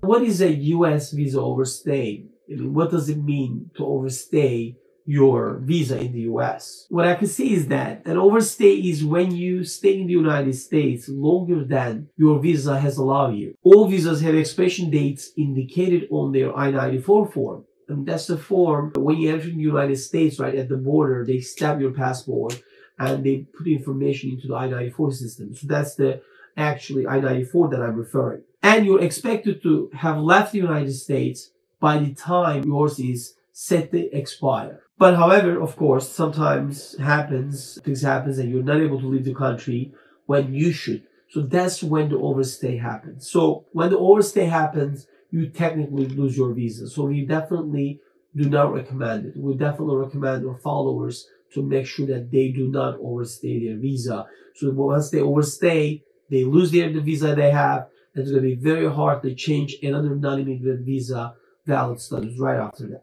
what is a U.S. visa overstay? I mean, what does it mean to overstay your visa in the US. What I can see is that an overstay is when you stay in the United States longer than your visa has allowed you. All visas have expiration dates indicated on their I-94 form. And that's the form when you enter the United States, right at the border, they stamp your passport and they put information into the I-94 system. So that's the actually I-94 that I'm referring. And you're expected to have left the United States by the time yours is set to expire. But however, of course, sometimes happens, things happens and you're not able to leave the country when you should. So that's when the overstay happens. So when the overstay happens, you technically lose your visa. So we definitely do not recommend it. We definitely recommend our followers to make sure that they do not overstay their visa. So once they overstay, they lose their the visa they have. It's going to be very hard to change another non-immigrant visa valid status right after that.